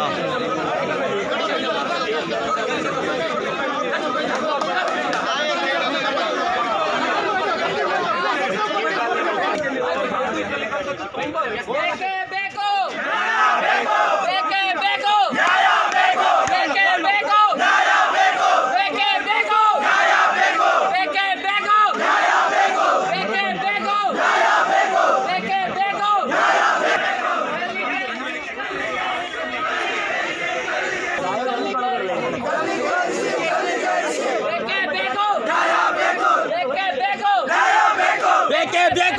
Oh. ಬೇಕೇ ಬೇಕು. ಬೇಕೇ ಬೇಕು.